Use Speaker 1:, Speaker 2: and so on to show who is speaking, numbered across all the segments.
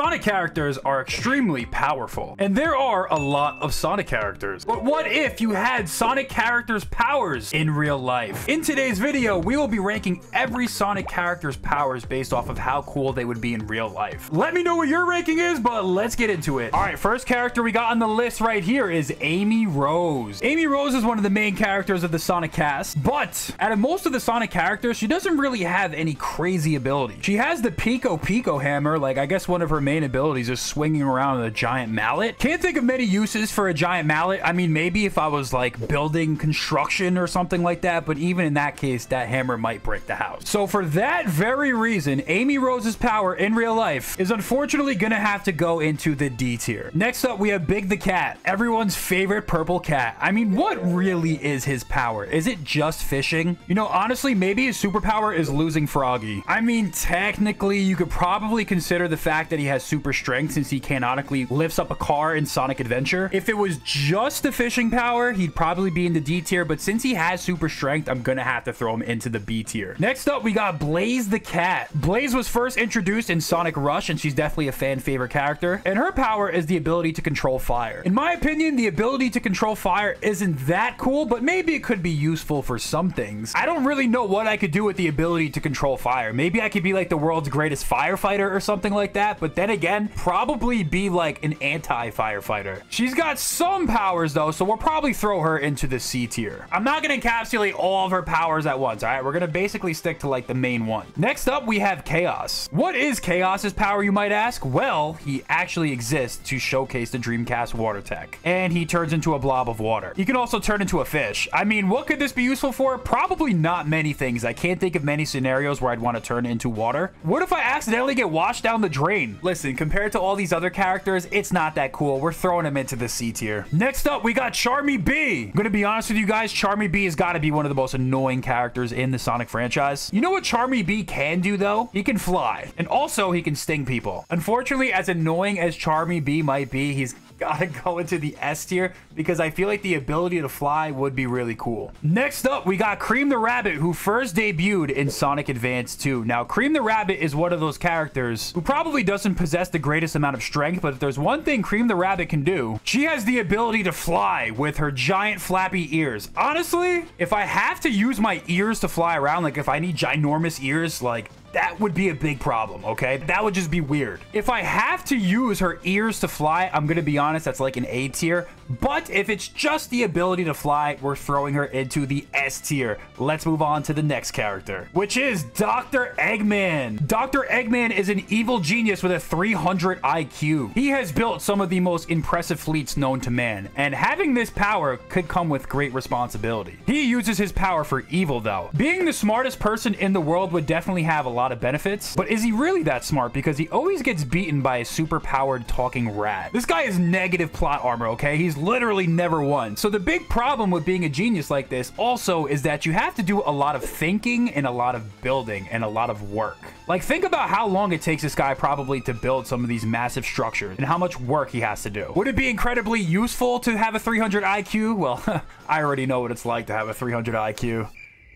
Speaker 1: Sonic characters are extremely powerful, and there are a lot of Sonic characters. But what if you had Sonic characters' powers in real life? In today's video, we will be ranking every Sonic character's powers based off of how cool they would be in real life. Let me know what your ranking is, but let's get into it. All right, first character we got on the list right here is Amy Rose. Amy Rose is one of the main characters of the Sonic cast, but out of most of the Sonic characters, she doesn't really have any crazy ability. She has the Piko Piko hammer, like I guess one of her main abilities is swinging around a giant mallet. Can't think of many uses for a giant mallet. I mean, maybe if I was like building construction or something like that, but even in that case, that hammer might break the house. So for that very reason, Amy Rose's power in real life is unfortunately gonna have to go into the D tier. Next up, we have Big the Cat, everyone's favorite purple cat. I mean, what really is his power? Is it just fishing? You know, honestly, maybe his superpower is losing Froggy. I mean, technically, you could probably consider the fact that he has super strength since he canonically lifts up a car in Sonic Adventure. If it was just the fishing power, he'd probably be in the D tier, but since he has super strength, I'm gonna have to throw him into the B tier. Next up, we got Blaze the Cat. Blaze was first introduced in Sonic Rush, and she's definitely a fan favorite character, and her power is the ability to control fire. In my opinion, the ability to control fire isn't that cool, but maybe it could be useful for some things. I don't really know what I could do with the ability to control fire. Maybe I could be like the world's greatest firefighter or something like that, but then again, probably be like an anti-firefighter. She's got some powers though, so we'll probably throw her into the C tier. I'm not gonna encapsulate all of her powers at once, all right? We're gonna basically stick to like the main one. Next up, we have Chaos. What is Chaos's power, you might ask? Well, he actually exists to showcase the Dreamcast water tech, and he turns into a blob of water. He can also turn into a fish. I mean, what could this be useful for? Probably not many things. I can't think of many scenarios where I'd want to turn into water. What if I accidentally get washed down the drain? Listen, compared to all these other characters, it's not that cool. We're throwing him into the C tier. Next up, we got Charmy Bee. I'm gonna be honest with you guys, Charmy Bee has got to be one of the most annoying characters in the Sonic franchise. You know what Charmy Bee can do though? He can fly, and also he can sting people. Unfortunately, as annoying as Charmy Bee might be, he's gotta go into the S tier because I feel like the ability to fly would be really cool. Next up, we got Cream the Rabbit, who first debuted in Sonic Advance 2. Now, Cream the Rabbit is one of those characters who probably doesn't possess the greatest amount of strength, but if there's one thing Cream the Rabbit can do, she has the ability to fly with her giant flappy ears. Honestly, if I have to use my ears to fly around, like if I need ginormous ears, like that would be a big problem, okay? That would just be weird. If I have to use her ears to fly, I'm gonna be honest, that's like an A tier. But if it's just the ability to fly, we're throwing her into the S tier. Let's move on to the next character, which is Dr. Eggman. Dr. Eggman is an evil genius with a 300 IQ. He has built some of the most impressive fleets known to man, and having this power could come with great responsibility. He uses his power for evil, though. Being the smartest person in the world would definitely have a lot of benefits, but is he really that smart? Because he always gets beaten by a super-powered talking rat. This guy is negative plot armor, okay? He's literally never won. So the big problem with being a genius like this also is that you have to do a lot of thinking and a lot of building and a lot of work. Like think about how long it takes this guy probably to build some of these massive structures and how much work he has to do. Would it be incredibly useful to have a 300 IQ? Well, I already know what it's like to have a 300 IQ.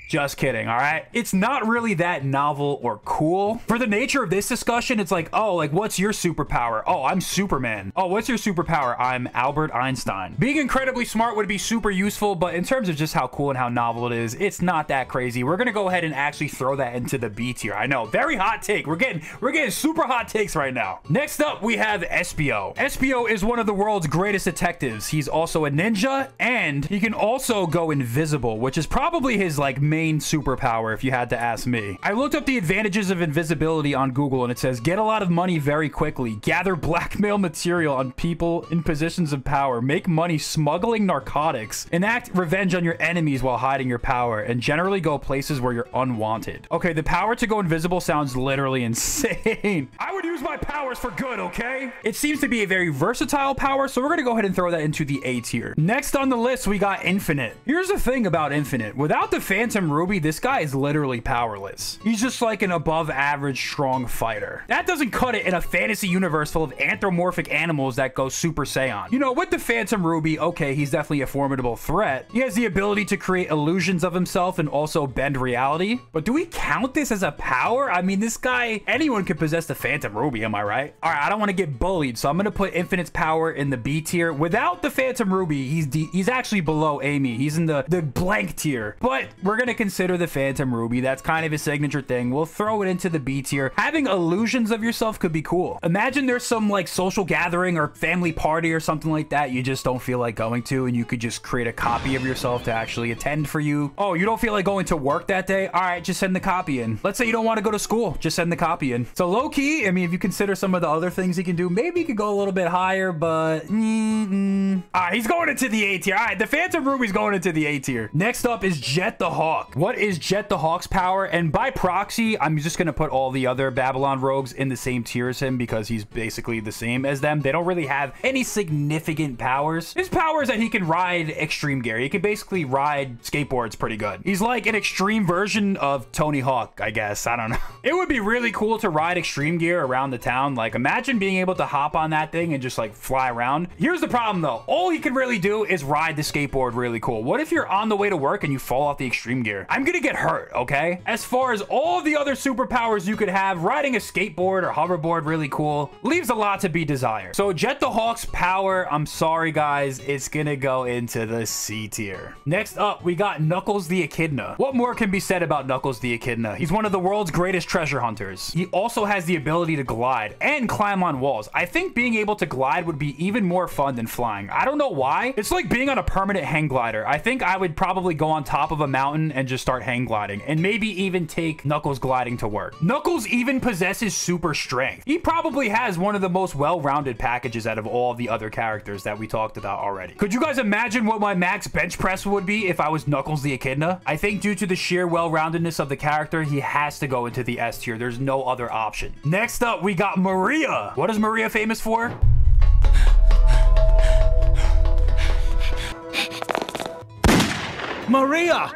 Speaker 1: Just kidding, all right? It's not really that novel or cool. For the nature of this discussion, it's like, oh, like, what's your superpower? Oh, I'm Superman. Oh, what's your superpower? I'm Albert Einstein. Being incredibly smart would be super useful, but in terms of just how cool and how novel it is, it's not that crazy. We're gonna go ahead and actually throw that into the B tier. I know, very hot take. We're getting, we're getting super hot takes right now. Next up, we have Espio. Espio is one of the world's greatest detectives. He's also a ninja, and he can also go invisible, which is probably his, like, main superpower if you had to ask me. I looked up the advantages of invisibility on Google and it says get a lot of money very quickly, gather blackmail material on people in positions of power, make money smuggling narcotics, enact revenge on your enemies while hiding your power, and generally go places where you're unwanted. Okay, the power to go invisible sounds literally insane. I would use my powers for good, okay? It seems to be a very versatile power, so we're gonna go ahead and throw that into the A tier. Next on the list, we got Infinite. Here's the thing about Infinite. Without the Phantom Ruby, this guy is literally powerless. He's just like an above average strong fighter. That doesn't cut it in a fantasy universe full of anthropomorphic animals that go Super Saiyan. You know, with the Phantom Ruby, okay, he's definitely a formidable threat. He has the ability to create illusions of himself and also bend reality. But do we count this as a power? I mean, this guy, anyone could possess the Phantom Ruby, am I right? All right, I don't want to get bullied, so I'm going to put Infinite's power in the B tier. Without the Phantom Ruby, he's he's actually below Amy. He's in the, the blank tier. But we're going to consider the Phantom Ruby. That's kind of his signature thing. We'll throw it into the B tier. Having illusions of yourself could be cool. Imagine there's some like social gathering or family party or something like that you just don't feel like going to and you could just create a copy of yourself to actually attend for you. Oh, you don't feel like going to work that day? All right, just send the copy in. Let's say you don't want to go to school. Just send the copy in. So low key, I mean, if you consider some of the other things he can do, maybe he could go a little bit higher, but mm -mm. He's going into the A tier. All right, the Phantom Ruby's going into the A tier. Next up is Jet the Hawk. What is Jet the Hawk's power? And by proxy, I'm just going to put all the other Babylon rogues in the same tier as him because he's basically the same as them. They don't really have any significant powers. His power is that he can ride extreme gear. He can basically ride skateboards pretty good. He's like an extreme version of Tony Hawk, I guess. I don't know. It would be really cool to ride extreme gear around the town. Like imagine being able to hop on that thing and just like fly around. Here's the problem though. All he can really do is ride the skateboard really cool. What if you're on the way to work and you fall off the extreme gear? I'm gonna get hurt, okay? As far as all the other superpowers you could have, riding a skateboard or hoverboard really cool leaves a lot to be desired. So Jet the Hawk's power, I'm sorry guys, it's gonna go into the C tier. Next up, we got Knuckles the Echidna. What more can be said about Knuckles the Echidna? He's one of the world's greatest treasure hunters. He also has the ability to glide and climb on walls. I think being able to glide would be even more fun than flying. I don't know why. It's like being on a permanent hang glider. I think I would probably go on top of a mountain and just start hang gliding and maybe even take Knuckles gliding to work. Knuckles even possesses super strength. He probably has one of the most well-rounded packages out of all the other characters that we talked about already. Could you guys imagine what my max bench press would be if I was Knuckles the Echidna? I think due to the sheer well-roundedness of the character, he has to go into the S tier. There's no other option. Next up, we got Maria. What is Maria famous for? Maria!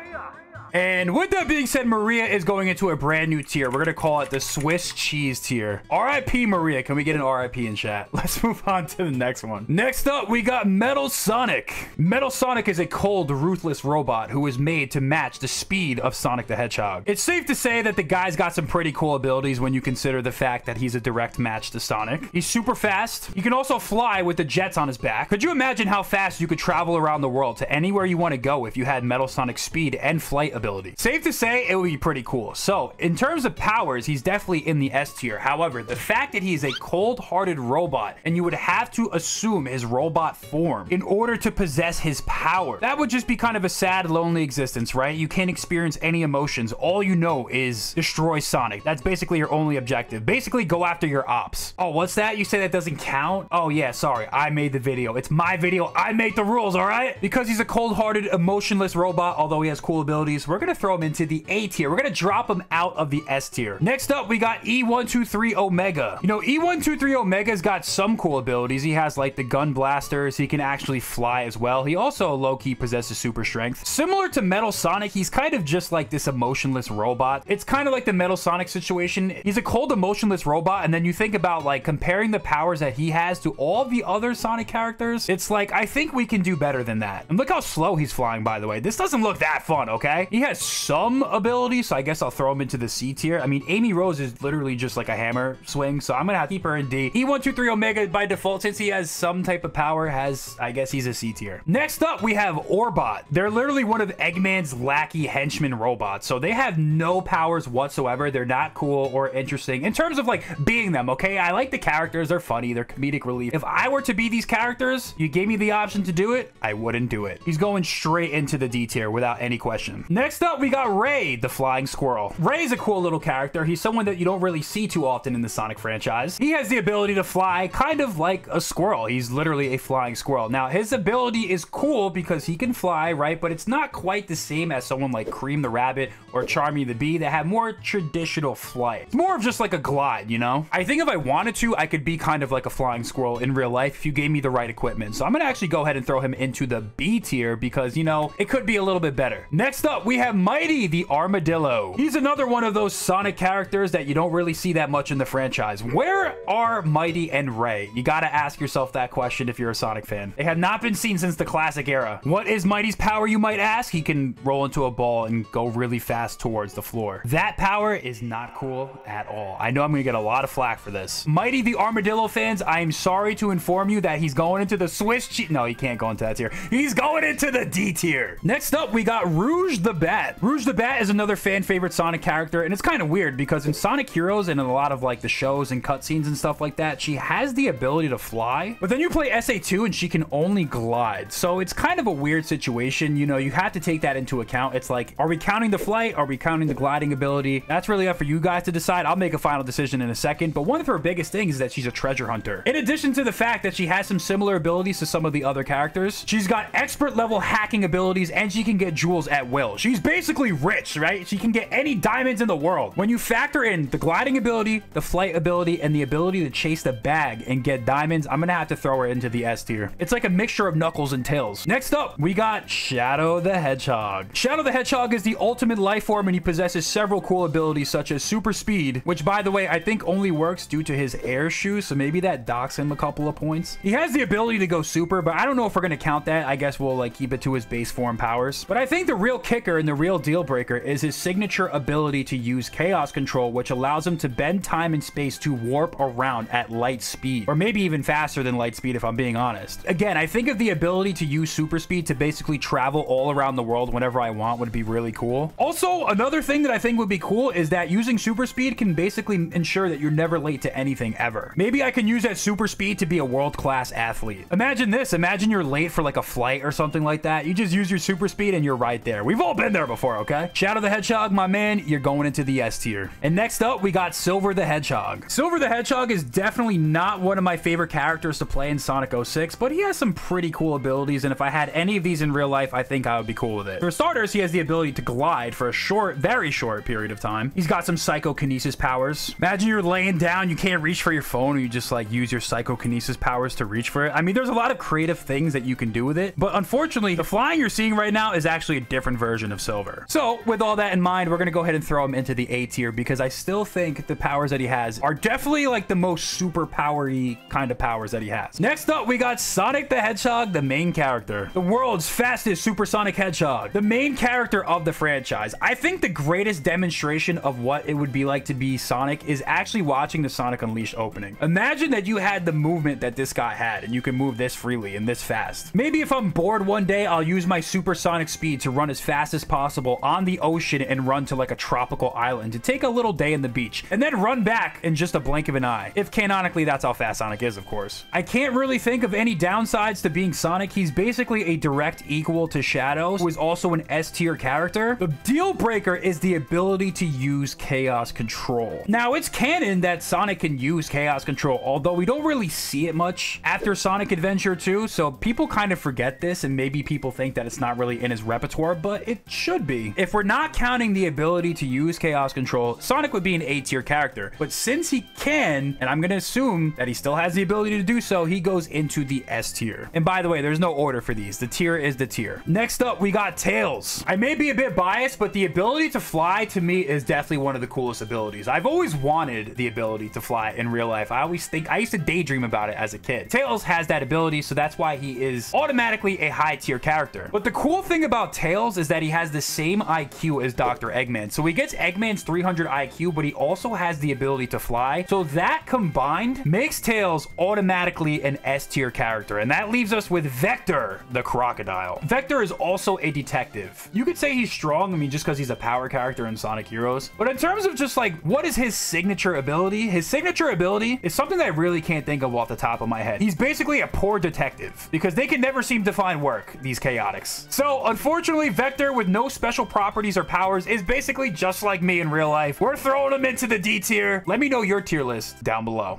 Speaker 1: And with that being said, Maria is going into a brand new tier. We're going to call it the Swiss cheese tier. RIP Maria. Can we get an RIP in chat? Let's move on to the next one. Next up, we got Metal Sonic. Metal Sonic is a cold, ruthless robot who was made to match the speed of Sonic the Hedgehog. It's safe to say that the guy's got some pretty cool abilities when you consider the fact that he's a direct match to Sonic. He's super fast. He can also fly with the jets on his back. Could you imagine how fast you could travel around the world to anywhere you want to go if you had Metal Sonic's speed and flight ability? Safe to say, it would be pretty cool. So, in terms of powers, he's definitely in the S tier. However, the fact that he's a cold-hearted robot and you would have to assume his robot form in order to possess his power, that would just be kind of a sad, lonely existence, right? You can't experience any emotions. All you know is destroy Sonic. That's basically your only objective. Basically, go after your ops. Oh, what's that? You say that doesn't count? Oh, yeah, sorry. I made the video. It's my video. I made the rules, all right? Because he's a cold-hearted, emotionless robot, although he has cool abilities, we're gonna throw him into the A tier. We're gonna drop him out of the S tier. Next up, we got E123 Omega. You know, E123 Omega's got some cool abilities. He has like the gun blasters. He can actually fly as well. He also low-key possesses super strength. Similar to Metal Sonic, he's kind of just like this emotionless robot. It's kind of like the Metal Sonic situation. He's a cold, emotionless robot, and then you think about like comparing the powers that he has to all the other Sonic characters. It's like, I think we can do better than that. And look how slow he's flying, by the way. This doesn't look that fun, okay? He has some ability, so I guess I'll throw him into the C tier. I mean, Amy Rose is literally just like a hammer swing, so I'm gonna have to keep her in D. E123 Omega by default, since he has some type of power, has, I guess he's a C tier. Next up, we have Orbot. They're literally one of Eggman's lackey henchman robots, so they have no powers whatsoever. They're not cool or interesting in terms of like being them, okay? I like the characters. They're funny. They're comedic relief. If I were to be these characters, you gave me the option to do it, I wouldn't do it. He's going straight into the D tier without any question. Next up, we got Ray, the flying squirrel. Ray's a cool little character. He's someone that you don't really see too often in the Sonic franchise. He has the ability to fly kind of like a squirrel. He's literally a flying squirrel. Now, his ability is cool because he can fly, right? But it's not quite the same as someone like Cream the Rabbit or Charmy the Bee that have more traditional flight. It's more of just like a glide, you know? I think if I wanted to, I could be kind of like a flying squirrel in real life if you gave me the right equipment. So I'm gonna actually go ahead and throw him into the B tier because, you know, it could be a little bit better. Next up, we have Mighty the Armadillo. He's another one of those Sonic characters that you don't really see that much in the franchise. Where are Mighty and Ray? You gotta ask yourself that question if you're a Sonic fan. They have not been seen since the classic era. What is Mighty's power, you might ask? He can roll into a ball and go really fast towards the floor. That power is not cool at all. I know I'm gonna get a lot of flack for this. Mighty the Armadillo fans, I am sorry to inform you that he's going into the Swiss. No, he can't go into that tier. He's going into the D tier. Next up, we got Rouge the Bat. Rouge the Bat is another fan favorite Sonic character, and it's kind of weird because in Sonic Heroes and in a lot of like the shows and cutscenes and stuff like that, she has the ability to fly, but then you play SA2 and she can only glide. So it's kind of a weird situation. You know, you have to take that into account. It's like, are we counting the flight? Are we counting the gliding ability? That's really up for you guys to decide. I'll make a final decision in a second, but one of her biggest things is that she's a treasure hunter. In addition to the fact that she has some similar abilities to some of the other characters, she's got expert level hacking abilities and she can get jewels at will. She's basically rich, right? She can get any diamonds in the world. When you factor in the gliding ability, the flight ability, and the ability to chase the bag and get diamonds, I'm gonna have to throw her into the S tier. It's like a mixture of Knuckles and Tails. Next up, we got Shadow the Hedgehog. Shadow the Hedgehog is the ultimate life form and he possesses several cool abilities such as super speed, which by the way, I think only works due to his air shoe, so maybe that docks him a couple of points. He has the ability to go super, but I don't know if we're gonna count that. I guess we'll like keep it to his base form powers. But I think the real kicker and the real deal breaker is his signature ability to use chaos control, which allows him to bend time and space to warp around at light speed, or maybe even faster than light speed if I'm being honest. Again, I think of the ability to use super speed to basically travel all around the world whenever I want would be really cool. Also, another thing that I think would be cool is that using super speed can basically ensure that you're never late to anything ever. Maybe I can use that super speed to be a world-class athlete. Imagine this. Imagine you're late for like a flight or something like that. You just use your super speed and you're right there. We've all been there before, okay? Shadow the Hedgehog, my man, you're going into the S tier. And next up, we got Silver the Hedgehog. Silver the Hedgehog is definitely not one of my favorite characters to play in Sonic 06, but he has some pretty cool abilities, and if I had any of these in real life, I think I would be cool with it. For starters, he has the ability to glide for a short, very short period of time. He's got some psychokinesis powers. Imagine you're laying down, you can't reach for your phone, or you just like use your psychokinesis powers to reach for it. I mean, there's a lot of creative things that you can do with it, but unfortunately, the flying you're seeing right now is actually a different version of Silver. So with all that in mind, we're gonna go ahead and throw him into the A tier because I still think the powers that he has are definitely like the most super powery kind of powers that he has. Next up, we got Sonic the Hedgehog, the main character, the world's fastest supersonic hedgehog, the main character of the franchise. I think the greatest demonstration of what it would be like to be Sonic is actually watching the Sonic Unleashed opening. Imagine that you had the movement that this guy had and you can move this freely and this fast. Maybe if I'm bored one day, I'll use my supersonic speed to run as fast as possible on the ocean and run to like a tropical island to take a little day in the beach and then run back in just a blink of an eye. If canonically, that's how fast Sonic is, of course. I can't really think of any downsides to being Sonic. He's basically a direct equal to Shadow, who is also an S tier character. The deal breaker is the ability to use Chaos Control. Now, it's canon that Sonic can use Chaos Control, although we don't really see it much after Sonic Adventure 2, so people kind of forget this, and maybe people think that it's not really in his repertoire, but it should be. If we're not counting the ability to use Chaos Control, Sonic would be an A tier character, but since he can, and I'm going to assume that he still has the ability to do so, he goes into the S tier. And by the way, there's no order for these. The tier is the tier. Next up, we got Tails. I may be a bit biased, but the ability to fly to me is definitely one of the coolest abilities. I've always wanted the ability to fly in real life. I always think, I used to daydream about it as a kid. Tails has that ability, so that's why he is automatically a high tier character. But the cool thing about Tails is that he has the same IQ as Dr. Eggman. So he gets Eggman's 300 IQ, but he also has the ability to fly. So that combined makes Tails automatically an S tier character. And that leaves us with Vector, the crocodile. Vector is also a detective. You could say he's strong, I mean, just because he's a power character in Sonic Heroes. But in terms of just like, what is his signature ability? His signature ability is something that I really can't think of off the top of my head. He's basically a poor detective because they can never seem to find work, these Chaotix. So unfortunately, Vector with no special properties or powers is basically just like me in real life. We're throwing him into the D tier. Let me know your tier list down below.